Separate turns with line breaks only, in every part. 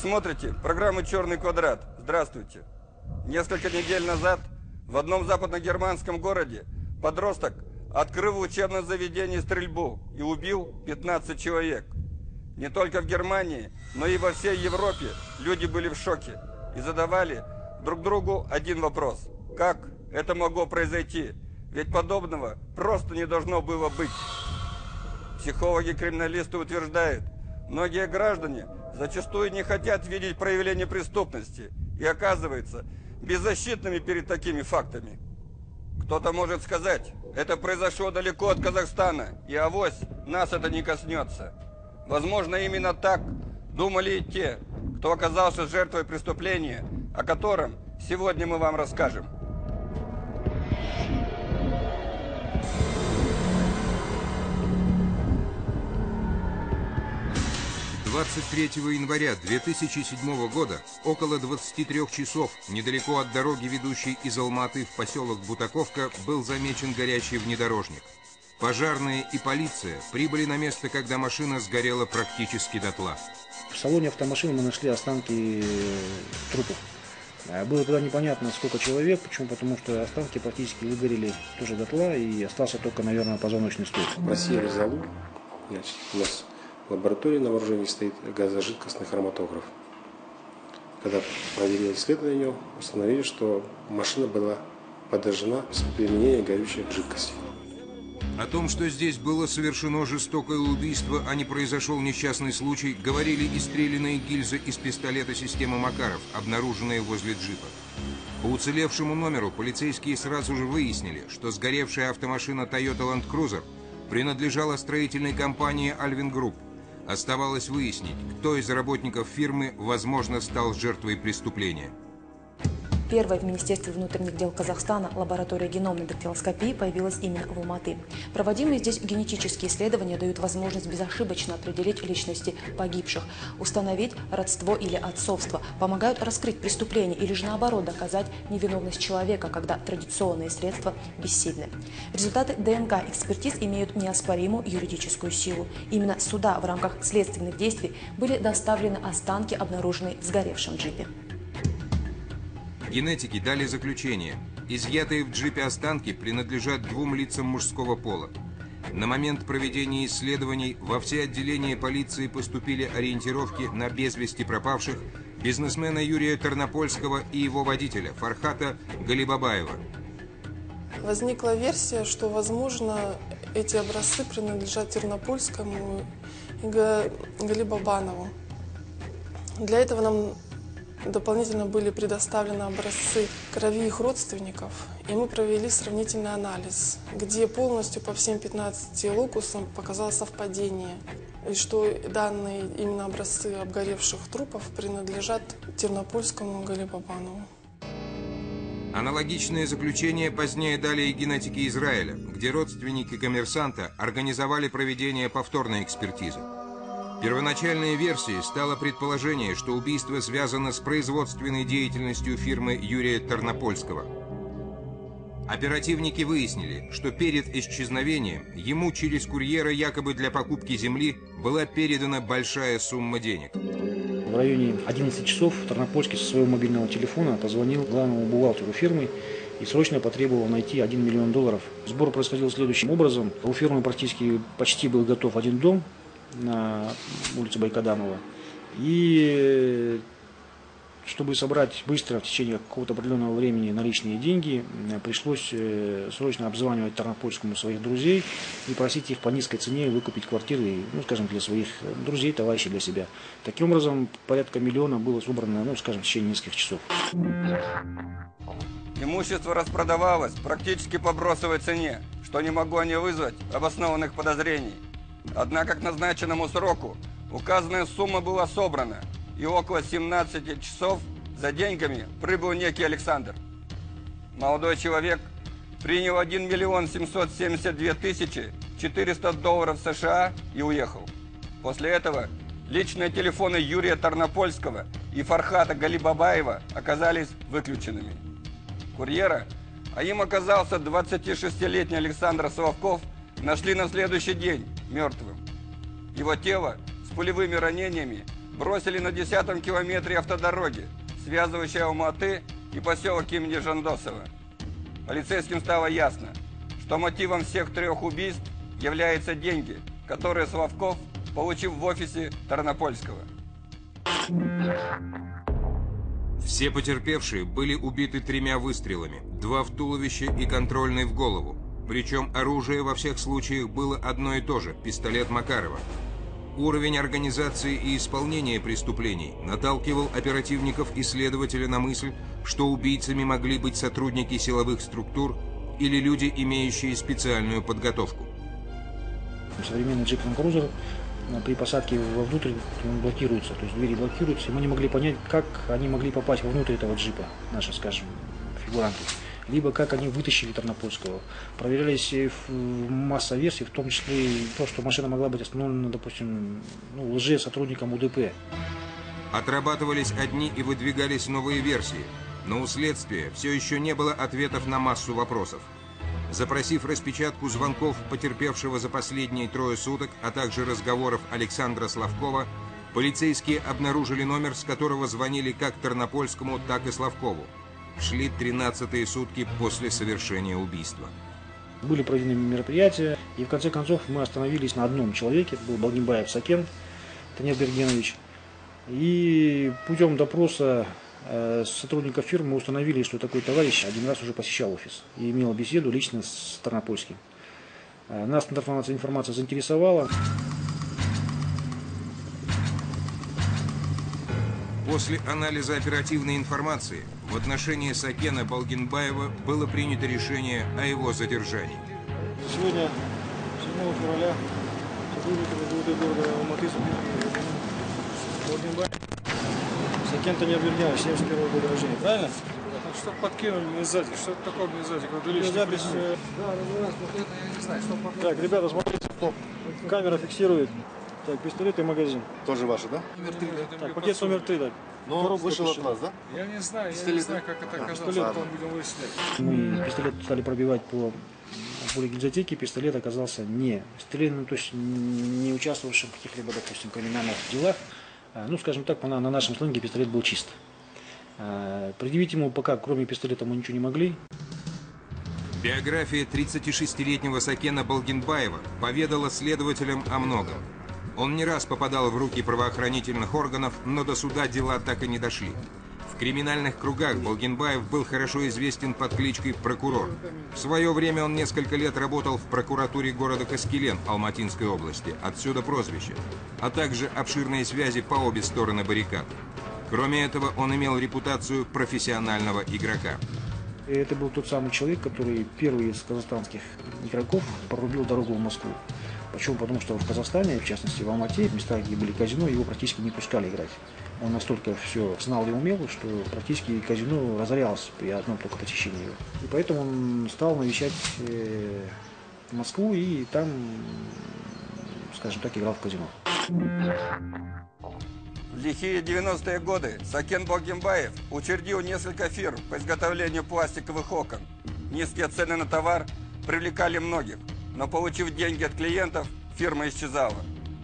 Смотрите программу «Черный квадрат». Здравствуйте. Несколько недель назад в одном западногерманском городе подросток открыл в учебном заведении стрельбу и убил 15 человек. Не только в Германии, но и во всей Европе люди были в шоке и задавали друг другу один вопрос. Как это могло произойти? Ведь подобного просто не должно было быть. Психологи-криминалисты утверждают, многие граждане зачастую не хотят видеть проявление преступности и оказываются беззащитными перед такими фактами. Кто-то может сказать, это произошло далеко от Казахстана, и авось нас это не коснется. Возможно, именно так думали и те, кто оказался жертвой преступления, о котором сегодня мы вам расскажем.
23 января 2007 года около 23 часов недалеко от дороги, ведущей из Алматы в поселок Бутаковка, был замечен горящий внедорожник. Пожарные и полиция прибыли на место, когда машина сгорела практически дотла.
В салоне автомашины мы нашли останки э, трупов. А было тогда непонятно, сколько человек, почему? Потому что останки практически выгорели тоже дотла, и остался только, наверное, позвоночный столб.
Просили залу, значит, у нас лаборатории на вооружении стоит газожидкостный хроматограф. Когда провели исследование на установили, что машина была подожжена с применением горючей жидкости.
О том, что здесь было совершено жестокое убийство, а не произошел несчастный случай, говорили и стрелянные гильзы из пистолета системы Макаров, обнаруженные возле джипа. По уцелевшему номеру полицейские сразу же выяснили, что сгоревшая автомашина Toyota Land Cruiser принадлежала строительной компании Alvin Group – Оставалось выяснить, кто из работников фирмы, возможно, стал жертвой преступления.
Первой в Министерстве внутренних дел Казахстана лаборатория геномной дактилоскопии появилась именно в Алматы. Проводимые здесь генетические исследования дают возможность безошибочно определить личности погибших, установить родство или отцовство, помогают раскрыть преступление или же наоборот доказать невиновность человека, когда традиционные средства бессильны. Результаты ДНК-экспертиз имеют неоспоримую юридическую силу. Именно сюда в рамках следственных действий были доставлены останки, обнаруженные в сгоревшем джипе.
Генетики дали заключение. Изъятые в джипе останки принадлежат двум лицам мужского пола. На момент проведения исследований во все отделения полиции поступили ориентировки на без пропавших бизнесмена Юрия Тернопольского и его водителя Фархата Галибабаева.
Возникла версия, что, возможно, эти образцы принадлежат Тернопольскому и Галибабанову. Для этого нам Дополнительно были предоставлены образцы крови их родственников, и мы провели сравнительный анализ, где полностью по всем 15 локусам показало совпадение, и что данные именно образцы обгоревших трупов принадлежат Тернопольскому Галибабанову.
Аналогичное заключение позднее дали и генетики Израиля, где родственники коммерсанта организовали проведение повторной экспертизы. Первоначальной версией стало предположение, что убийство связано с производственной деятельностью фирмы Юрия Тарнопольского. Оперативники выяснили, что перед исчезновением ему через курьера якобы для покупки земли была передана большая сумма денег.
В районе 11 часов Тарнопольский со своего мобильного телефона позвонил главному бухгалтеру фирмы и срочно потребовал найти 1 миллион долларов. Сбор происходил следующим образом. У фирмы практически почти был готов один дом, на улице Байкадамова. И чтобы собрать быстро в течение какого-то определенного времени наличные деньги, пришлось э, срочно обзванивать Тарнопольскому своих друзей и просить их по низкой цене выкупить квартиры, ну, скажем, для своих друзей, товарищей, для себя. Таким образом, порядка миллиона было собрано, ну, скажем, в течение нескольких часов.
Имущество распродавалось практически по бросовой цене, что не могло не вызвать обоснованных подозрений. Однако к назначенному сроку указанная сумма была собрана, и около 17 часов за деньгами прибыл некий Александр. Молодой человек принял 1 миллион 772 тысячи 400 долларов США и уехал. После этого личные телефоны Юрия Тарнопольского и Фархата Галибабаева оказались выключенными. Курьера, а им оказался 26-летний Александр Соловков, нашли на следующий день мертвым. Его тело с пулевыми ранениями бросили на десятом километре автодороги, связывающей Алматы и поселок имени Жандосова. Полицейским стало ясно, что мотивом всех трех убийств являются деньги, которые Славков получил в офисе Тарнопольского.
Все потерпевшие были убиты тремя выстрелами, два в туловище и контрольный в голову. Причем оружие во всех случаях было одно и то же – пистолет Макарова. Уровень организации и исполнения преступлений наталкивал оперативников и следователя на мысль, что убийцами могли быть сотрудники силовых структур или люди, имеющие специальную подготовку.
Современный Land Cruiser э, при посадке вовнутрь он блокируется, то есть двери блокируются, и мы не могли понять, как они могли попасть вовнутрь этого джипа, наши, скажем, фигуранты либо как они вытащили Тарнопольского. Проверялись масса версий, в том числе и то, что машина могла быть остановлена, допустим, ну, лже сотрудником УДП.
Отрабатывались одни и выдвигались новые версии, но у следствия все еще не было ответов на массу вопросов. Запросив распечатку звонков потерпевшего за последние трое суток, а также разговоров Александра Славкова, полицейские обнаружили номер, с которого звонили как Тарнопольскому, так и Славкову шли 13-е сутки после совершения убийства.
Были проведены мероприятия, и в конце концов мы остановились на одном человеке, это был Балгинбаев Сакен Танер Бергенович. И путем допроса э, сотрудников фирмы мы установили, что такой товарищ один раз уже посещал офис и имел беседу лично с Тарнопольским. Э, нас информация, информация заинтересовала.
После анализа оперативной информации в отношении Сакена Балгинбаева было принято решение о его задержании.
Сегодня, 7 февраля, сотрудниками ГУД города Алматы Балгинбаев Сакен Танер Бердянович, 71 года рождения, правильно?
Что подкинули мне сзади? Что это такое мне сзади? Когда лишний
Запись. э, Так, ребята, смотрите, стоп. Камера фиксирует. Так, пистолет и магазин.
Тоже ваши, да?
Так, пакет номер 3, так.
Но
Коробка
вышел от вас, да?
Я не знаю, я не
Пистолет,
знаю,
да?
как это
А,
оказалось,
пистолет.
потом будем выяснять.
Мы пистолет стали пробивать по полигильзотеке, пистолет оказался не стрелянным, то есть не участвовавшим в каких-либо, допустим, криминальных делах. А, Ну, скажем так, на, на нашем сленге пистолет был чист. А, Предъявить ему пока, кроме пистолета, мы ничего не могли.
Биография 36-летнего Сакена Балгинбаева поведала следователям о многом. Он не раз попадал в руки правоохранительных органов, но до суда дела так и не дошли. В криминальных кругах Балгинбаев был хорошо известен под кличкой «Прокурор». В свое время он несколько лет работал в прокуратуре города Каскелен Алматинской области, отсюда прозвище, а также обширные связи по обе стороны баррикад. Кроме этого, он имел репутацию профессионального игрока.
Это был тот самый человек, который первый из казахстанских игроков прорубил дорогу в Москву. Почему? Потому что в Казахстане, в частности в Алмате, в местах, где были казино, его практически не пускали играть. Он настолько все знал и умел, что практически казино разорялось при одном только посещении его. И поэтому он стал навещать э, Москву и там, скажем так, играл в казино.
Лихие 90-е годы Сакен Богимбаев учредил несколько фирм по изготовлению пластиковых окон. Низкие цены на товар привлекали многих, но получив деньги от клиентов, фирма исчезала.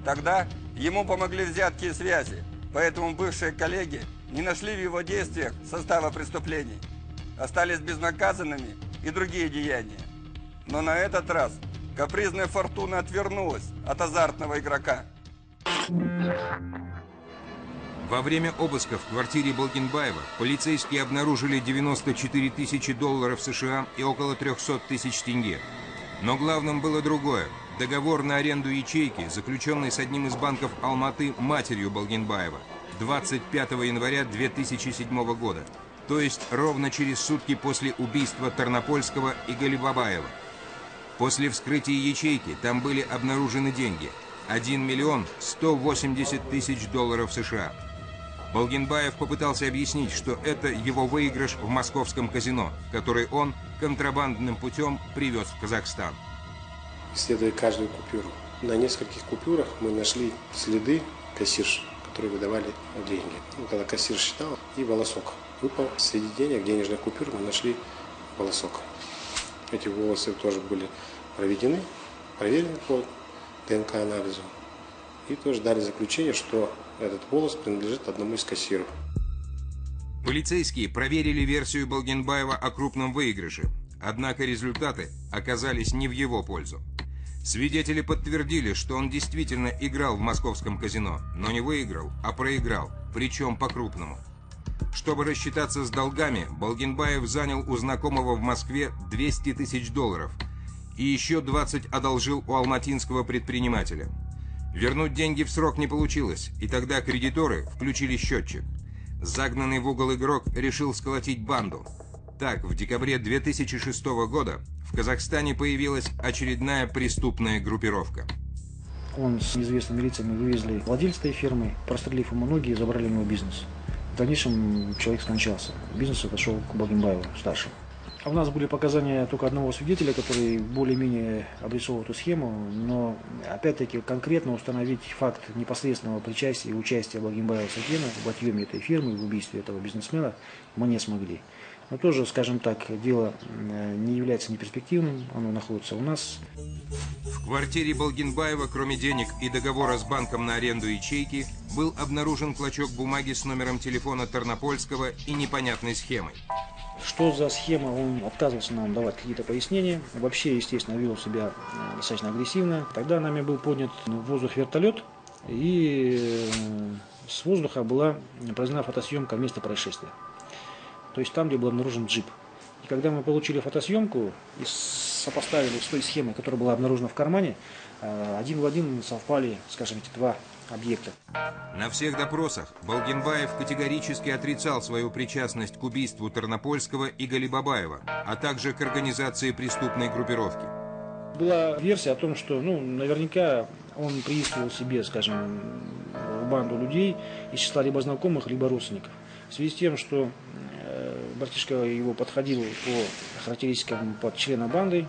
Тогда ему помогли взятки и связи, поэтому бывшие коллеги не нашли в его действиях состава преступлений. Остались безнаказанными и другие деяния. Но на этот раз капризная фортуна отвернулась от азартного игрока.
Во время обыска в квартире Балкинбаева полицейские обнаружили 94 тысячи долларов США и около 300 тысяч тенге. Но главным было другое. Договор на аренду ячейки, заключенный с одним из банков Алматы матерью Балгинбаева 25 января 2007 года. То есть ровно через сутки после убийства Тарнопольского и Галибабаева. После вскрытия ячейки там были обнаружены деньги. 1 миллион 180 тысяч долларов США. Балгинбаев попытался объяснить, что это его выигрыш в московском казино, который он контрабандным путем привез в Казахстан.
исследуя каждую купюру. На нескольких купюрах мы нашли следы кассирш, которые выдавали деньги. Когда кассир считал, и волосок выпал. Среди денег, денежных купюр мы нашли волосок. Эти волосы тоже были проведены, проверены по ДНК-анализу. И тоже дали заключение, что этот бонус принадлежит одному из кассиров.
Полицейские проверили версию Болгенбаева о крупном выигрыше, однако результаты оказались не в его пользу. Свидетели подтвердили, что он действительно играл в московском казино, но не выиграл, а проиграл, причем по-крупному. Чтобы рассчитаться с долгами, Болгенбаев занял у знакомого в Москве 200 тысяч долларов и еще 20 одолжил у алматинского предпринимателя. Вернуть деньги в срок не получилось, и тогда кредиторы включили счетчик. Загнанный в угол игрок решил сколотить банду. Так, в декабре 2006 года в Казахстане появилась очередная преступная группировка.
Он с неизвестными лицами вывезли владельца этой фирмы, прострелив ему ноги и забрали у него бизнес. В дальнейшем человек скончался. Бизнес отошел к Багимбаеву, старшему. А у нас были показания только одного свидетеля, который более-менее обрисовывал эту схему, но опять-таки конкретно установить факт непосредственного причастия и участия Багимбаева Сакена в отъеме этой фирмы, в убийстве этого бизнесмена мы не смогли. Но тоже, скажем так, дело э, не является неперспективным, оно находится у нас.
В квартире Болгинбаева, кроме денег и договора с банком на аренду ячейки, был обнаружен клочок бумаги с номером телефона Тарнопольского и непонятной схемой.
Что за схема, он отказывался нам давать какие-то пояснения. Вообще, естественно, вел себя э, достаточно агрессивно. Тогда нами был поднят в воздух вертолет, и э, с воздуха была произведена фотосъемка места происшествия то есть там, где был обнаружен джип. И когда мы получили фотосъемку и сопоставили с той схемой, которая была обнаружена в кармане, э, один в один совпали, скажем, эти два объекта.
На всех допросах Болгенбаев категорически отрицал свою причастность к убийству Тернопольского и Галибабаева, а также к организации преступной группировки.
Была версия о том, что ну, наверняка он приискивал себе, скажем, банду людей из числа либо знакомых, либо родственников. В связи с тем, что братишка его подходил по характеристикам под члена банды.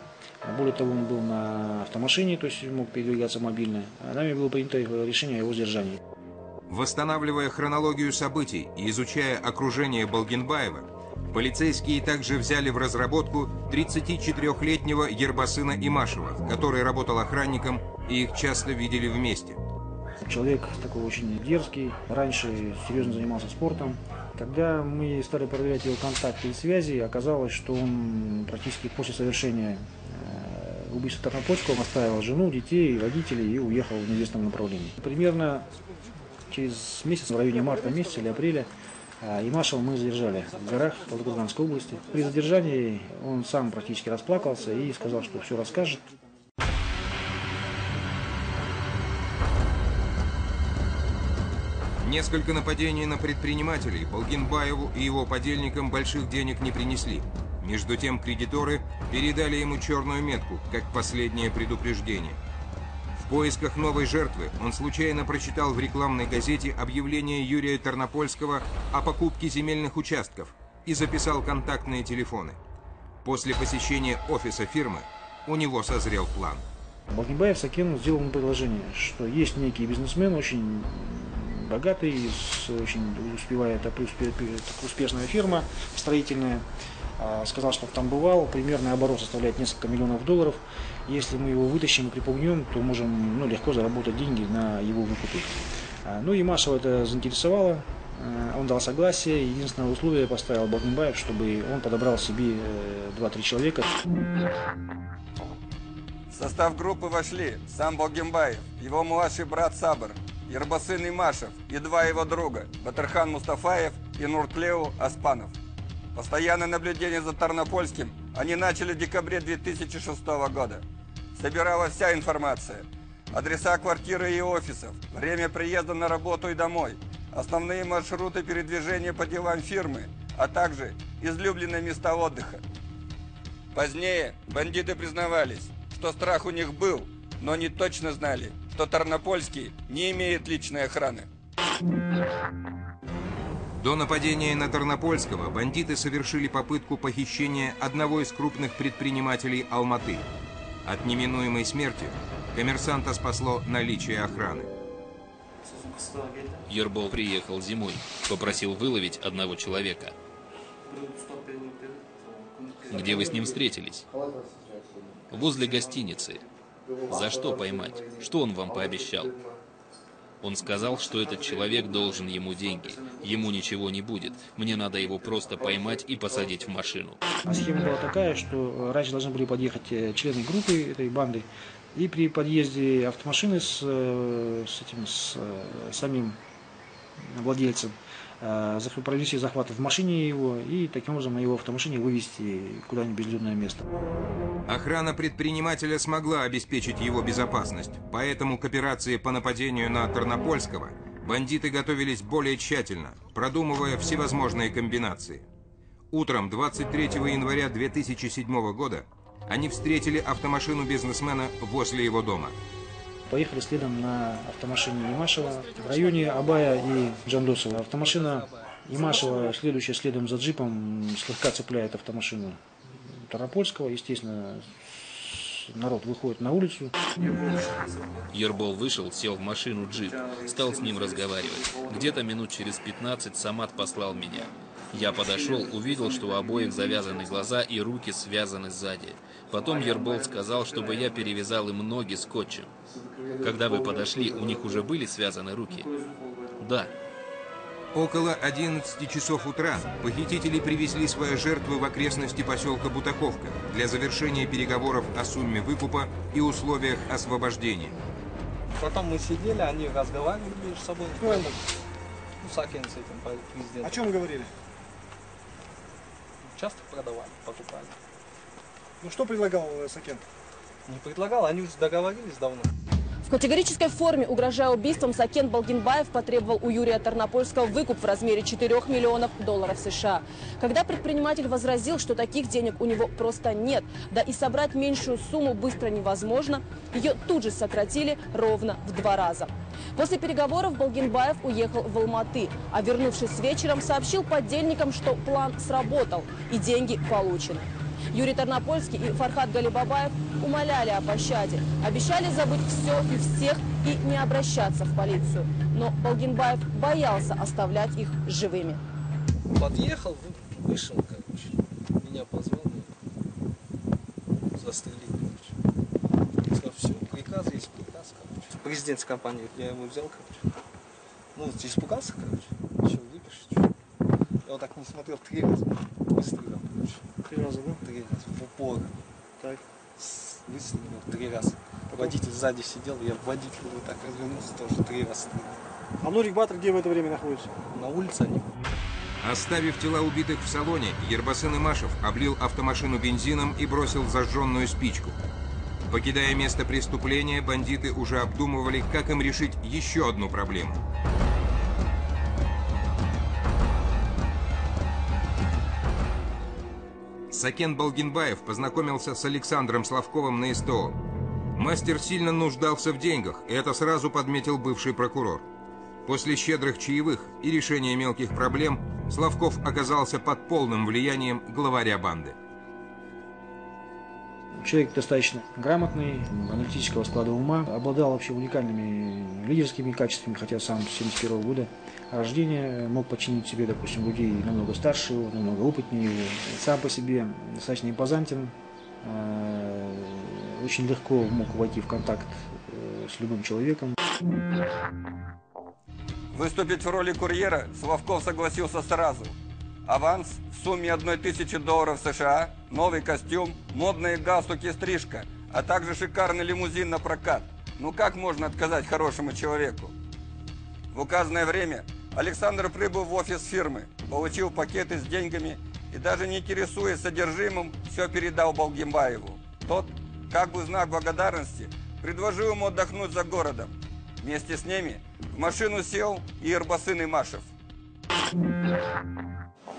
Более того, он был на автомашине, то есть мог передвигаться мобильно. А нами было принято решение о его сдержании.
Восстанавливая хронологию событий и изучая окружение Болгенбаева, полицейские также взяли в разработку 34-летнего Ербасына Имашева, который работал охранником, и их часто видели вместе.
Человек такой очень дерзкий, раньше серьезно занимался спортом, когда мы стали проверять его контакты и связи, оказалось, что он практически после совершения э, убийства Тарнопольского оставил жену, детей, родителей и уехал в неизвестном направлении. Примерно через месяц, в районе марта месяца или апреля, э, Имашева мы задержали в горах Волгоградской области. При задержании он сам практически расплакался и сказал, что все расскажет.
Несколько нападений на предпринимателей Болгинбаеву и его подельникам больших денег не принесли. Между тем кредиторы передали ему черную метку, как последнее предупреждение. В поисках новой жертвы он случайно прочитал в рекламной газете объявление Юрия Тернопольского о покупке земельных участков и записал контактные телефоны. После посещения офиса фирмы у него созрел план.
Болгинбаев Сакен сделал предложение, что есть некий бизнесмен, очень богатый, очень успевает, успешная фирма строительная. А, сказал, что там бывал, примерный оборот составляет несколько миллионов долларов. Если мы его вытащим и припугнем, то можем ну, легко заработать деньги на его выкупе. А, ну и Машева это заинтересовало, а, он дал согласие. Единственное условие поставил Богнбаев, чтобы он подобрал себе 2-3 э, человека.
В состав группы вошли сам Богембаев, его младший брат Сабр, Ербасын Имашев и два его друга Батырхан Мустафаев и Нуртлеу Аспанов. Постоянное наблюдение за Тарнопольским они начали в декабре 2006 года. Собиралась вся информация. Адреса квартиры и офисов, время приезда на работу и домой, основные маршруты передвижения по делам фирмы, а также излюбленные места отдыха. Позднее бандиты признавались, что страх у них был, но они точно знали, что Тарнопольский не имеет личной охраны.
До нападения на Тарнопольского бандиты совершили попытку похищения одного из крупных предпринимателей Алматы. От неминуемой смерти коммерсанта спасло наличие охраны.
Ербол приехал зимой, попросил выловить одного человека. Где вы с ним встретились? Возле гостиницы. За что поймать? Что он вам пообещал? Он сказал, что этот человек должен ему деньги. Ему ничего не будет. Мне надо его просто поймать и посадить в машину.
А схема была такая, что раньше должны были подъехать э, члены группы этой банды, и при подъезде автомашины с, э, с этим с э, самим владельцем провести захват в машине его и таким образом на его автомашине вывести куда-нибудь безлюдное место.
Охрана предпринимателя смогла обеспечить его безопасность, поэтому к операции по нападению на Тарнопольского бандиты готовились более тщательно, продумывая всевозможные комбинации. Утром 23 января 2007 года они встретили автомашину бизнесмена возле его дома.
Поехали следом на автомашине Имашева в районе Абая и Джандосова. Автомашина Имашева, следующая следом за джипом, слегка цепляет автомашину Тарапольского. Естественно, народ выходит на улицу.
Ербол вышел, сел в машину джип, стал с ним разговаривать. Где-то минут через 15 Самат послал меня. Я подошел, увидел, что у обоих завязаны глаза и руки связаны сзади. Потом Ербол сказал, чтобы я перевязал им ноги скотчем. Когда вы подошли, у них уже были связаны руки? Да.
Около 11 часов утра похитители привезли свои жертвы в окрестности поселка Бутаковка для завершения переговоров о сумме выкупа и условиях освобождения.
Потом мы сидели, они разговаривали между собой. Ну, Сакин с этим президентом.
О чем говорили?
Часто продавали, покупали.
Ну что предлагал э, Сакен?
Не предлагал, они уже договорились давно.
В категорической форме, угрожая убийством, Сакен Балгинбаев потребовал у Юрия Тарнопольского выкуп в размере 4 миллионов долларов США. Когда предприниматель возразил, что таких денег у него просто нет, да и собрать меньшую сумму быстро невозможно, ее тут же сократили ровно в два раза. После переговоров Балгинбаев уехал в Алматы, а вернувшись вечером, сообщил подельникам, что план сработал и деньги получены. Юрий Тарнопольский и Фархат Галибабаев умоляли о пощаде, обещали забыть все и всех и не обращаться в полицию. Но Балгинбаев боялся оставлять их живыми.
Подъехал, вы- вышел, короче. Меня позвал, застрелить, короче. Сказал, все, приказ есть приказ, короче. Президентской компании, я его взял, короче. Ну, испугался, короче. Все, выпишешь. Я вот так не смотрел три раза. Выстрелил.
Три раза, да?
Три раза. В упор.
Так.
С- Выстрелил три раза. Водитель сзади сидел, я водитель вот так развернулся, тоже три раза стрелял.
А Нурик Батр где в это время находится?
На улице они
Оставив тела убитых в салоне, Ербасын Имашев облил автомашину бензином и бросил зажженную спичку. Покидая место преступления, бандиты уже обдумывали, как им решить еще одну проблему. Сакен Балгинбаев познакомился с Александром Славковым на СТО. Мастер сильно нуждался в деньгах, и это сразу подметил бывший прокурор. После щедрых чаевых и решения мелких проблем Славков оказался под полным влиянием главаря банды.
Человек достаточно грамотный, аналитического склада ума, обладал вообще уникальными лидерскими качествами, хотя сам с 71 года рождения, мог подчинить себе, допустим, людей намного старше его, намного опытнее его. Сам по себе достаточно импозантен, э, очень легко мог войти в контакт э, с любым человеком.
Выступить в роли курьера Славков согласился сразу. Аванс в сумме 1000 долларов США, новый костюм, модные галстуки стрижка, а также шикарный лимузин на прокат. Ну как можно отказать хорошему человеку? В указанное время Александр прибыл в офис фирмы, получил пакеты с деньгами и даже не интересуясь содержимым, все передал Балгимбаеву. Тот, как бы знак благодарности, предложил ему отдохнуть за городом. Вместе с ними в машину сел и Ирбасын Имашев.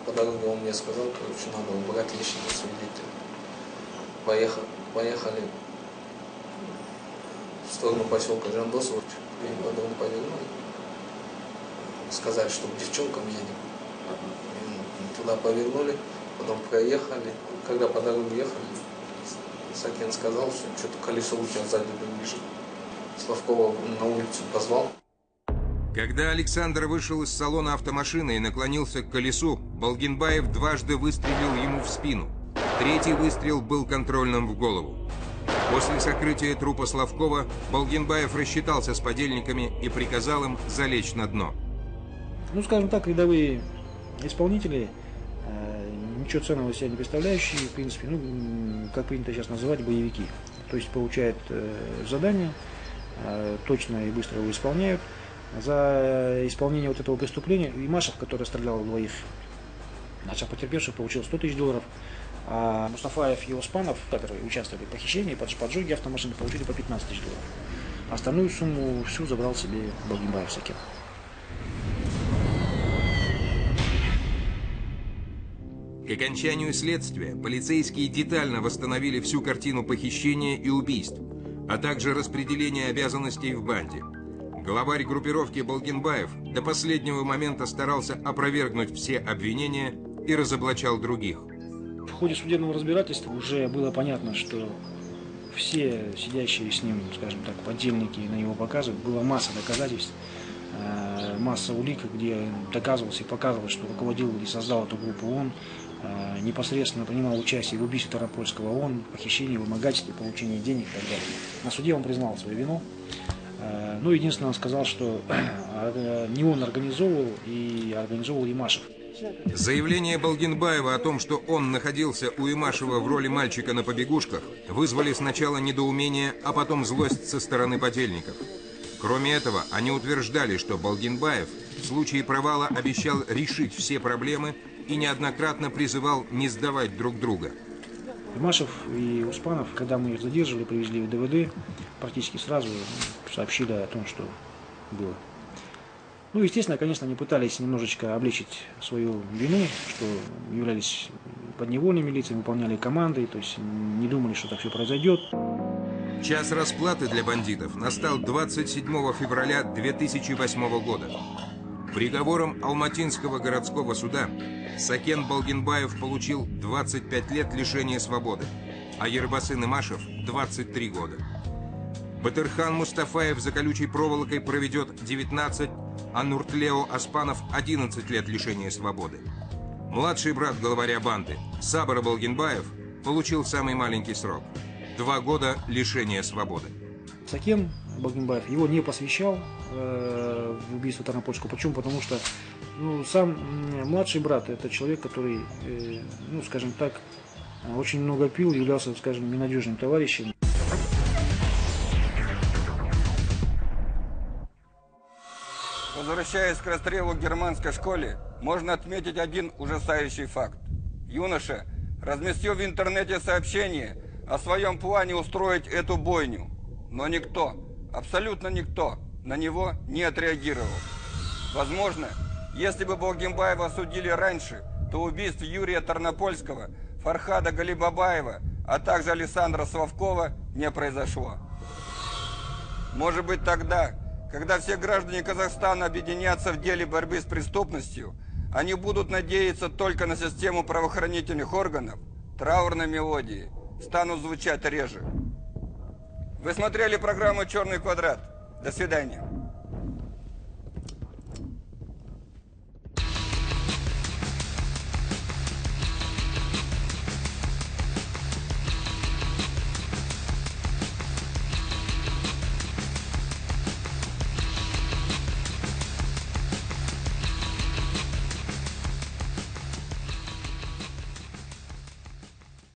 По дороге он мне сказал, короче, надо убрать личного свидетеля. Поехали, поехали в сторону поселка Жандосово, и потом повернули. Сказали, что к девчонкам едем. Туда повернули, потом проехали. Когда по дороге ехали, Сакен сказал, что что-то колесо у тебя сзади движет. Славкова на улицу позвал.
Когда Александр вышел из салона автомашины и наклонился к колесу, Балгинбаев дважды выстрелил ему в спину. Третий выстрел был контрольным в голову. После сокрытия трупа Славкова Балгинбаев рассчитался с подельниками и приказал им залечь на дно.
Ну, скажем так, рядовые исполнители, э, ничего ценного себя не представляющие, в принципе, ну, как принято сейчас называть, боевики. То есть получают э, задание, э, точно и быстро его исполняют. За исполнение вот этого преступления Имашев, который стрелял в двоих наших потерпевших, получил 100 тысяч долларов, а Мустафаев и Оспанов, которые участвовали в похищении, поджоге автомашины, получили по 15 тысяч долларов. Остальную сумму всю забрал себе Балгимбаев Сакин.
К окончанию следствия полицейские детально восстановили всю картину похищения и убийств, а также распределение обязанностей в банде. Главарь группировки Балгинбаев до последнего момента старался опровергнуть все обвинения и разоблачал других.
В ходе судебного разбирательства уже было понятно, что все сидящие с ним, скажем так, подельники на его показы, была масса доказательств, э, масса улик, где доказывалось и показывалось, что руководил и создал эту группу он, э, непосредственно принимал участие в убийстве Таропольского он, похищении, вымогательстве, получении денег и так далее. На суде он признал свою вину. Э, ну, единственное, он сказал, что не он организовывал, и организовывал Имашев.
Заявление Балгинбаева о том, что он находился у Имашева в роли мальчика на побегушках, вызвали сначала недоумение, а потом злость со стороны подельников. Кроме этого, они утверждали, что Балгинбаев в случае провала обещал решить все проблемы и неоднократно призывал не сдавать друг друга.
Имашев и Успанов, когда мы их задерживали, привезли в ДВД, практически сразу сообщили о том, что было. Ну, естественно, конечно, они пытались немножечко облегчить свою вину, что являлись подневольными лицами, выполняли команды, то есть не думали, что так все произойдет.
Час расплаты для бандитов настал 27 февраля 2008 года. Приговором Алматинского городского суда Сакен Балгинбаев получил 25 лет лишения свободы, а Ербасан Имашев – 23 года. Батырхан Мустафаев за колючей проволокой проведет 19, а Нуртлео Аспанов 11 лет лишения свободы. Младший брат главаря банды, Сабара Балгинбаев, получил самый маленький срок – два года лишения свободы.
Сакен Балгинбаев его не посвящал э, в убийство Тарнопольского. Почему? Потому что ну, сам младший брат – это человек, который, э, ну, скажем так, очень много пил, являлся, скажем, ненадежным товарищем.
Возвращаясь к расстрелу в германской школе, можно отметить один ужасающий факт. Юноша разместил в интернете сообщение о своем плане устроить эту бойню. Но никто, абсолютно никто, на него не отреагировал. Возможно, если бы Болгимбаева осудили раньше, то убийств Юрия Тарнопольского, Фархада Галибабаева, а также Александра Славкова не произошло. Может быть тогда когда все граждане Казахстана объединятся в деле борьбы с преступностью, они будут надеяться только на систему правоохранительных органов, траурные мелодии станут звучать реже. Вы смотрели программу «Черный квадрат». До свидания.